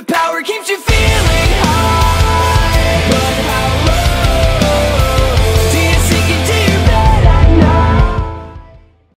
The power keeps you